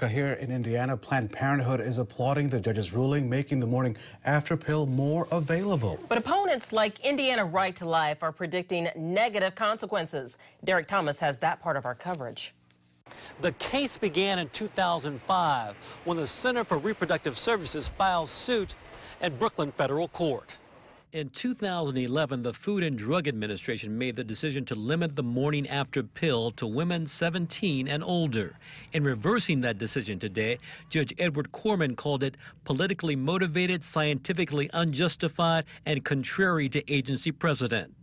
Here in Indiana, Planned Parenthood is applauding the judge's ruling, making the morning after pill more available. But opponents like Indiana Right to Life are predicting negative consequences. Derek Thomas has that part of our coverage. The case began in 2005 when the Center for Reproductive Services filed suit at Brooklyn Federal Court. In 2011, the Food and Drug Administration made the decision to limit the morning after pill to women 17 and older. In reversing that decision today, Judge Edward Korman called it politically motivated, scientifically unjustified, and contrary to agency precedent.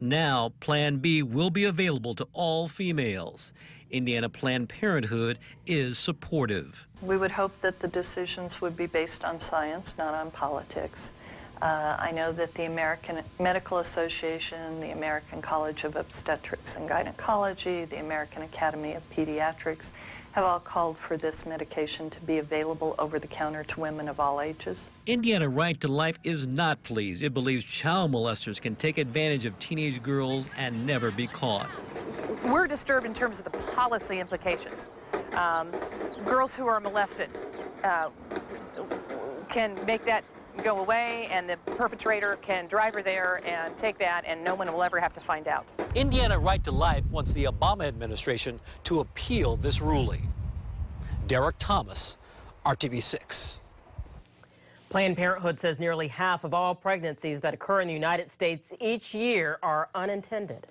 Now, Plan B will be available to all females. Indiana Planned Parenthood is supportive. We would hope that the decisions would be based on science, not on politics. Uh, I know that the American Medical Association, the American College of Obstetrics and Gynecology, the American Academy of Pediatrics have all called for this medication to be available over the counter to women of all ages. Indiana Right to Life is not pleased. It believes child molesters can take advantage of teenage girls and never be caught. We're disturbed in terms of the policy implications. Um, girls who are molested uh, can make that go away and the perpetrator can drive her there and take that and no one will ever have to find out. Indiana Right to Life wants the Obama administration to appeal this ruling. Derek Thomas, RTV6. Planned Parenthood says nearly half of all pregnancies that occur in the United States each year are unintended.